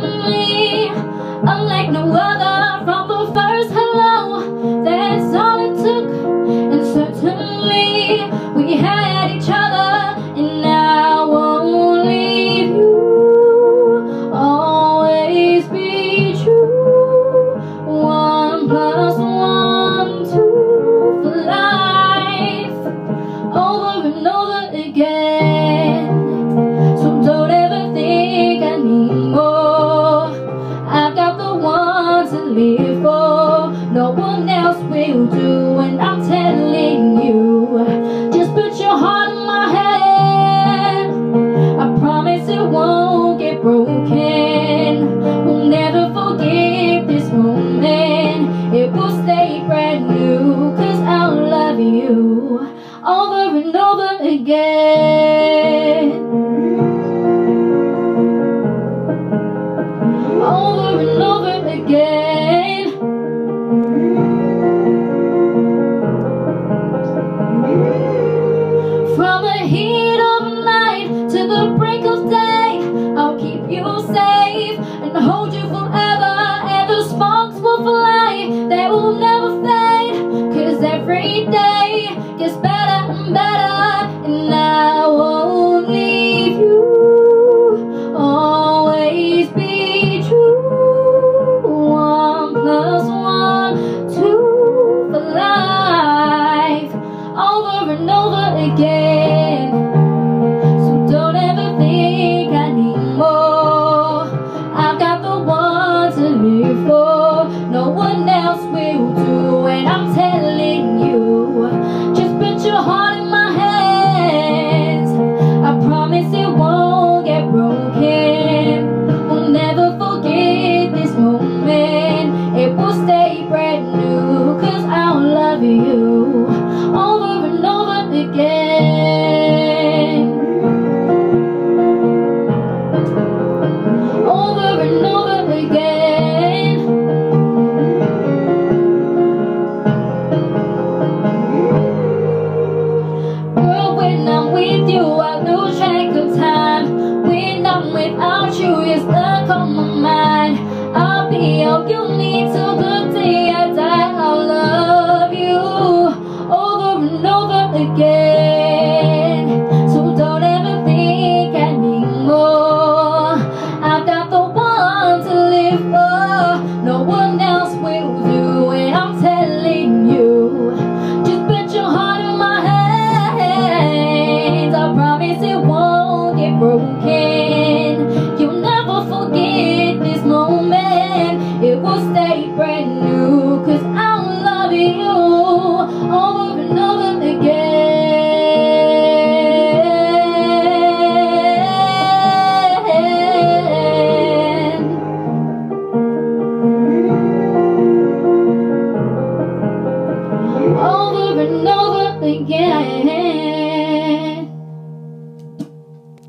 suddenly no one else will do And I'm telling you, just put your heart in my hand I promise it won't get broken. We'll never forget this moment. It will stay brand new Cause I'll love you over and over again. Over and over again. the heat. oh. over and over again.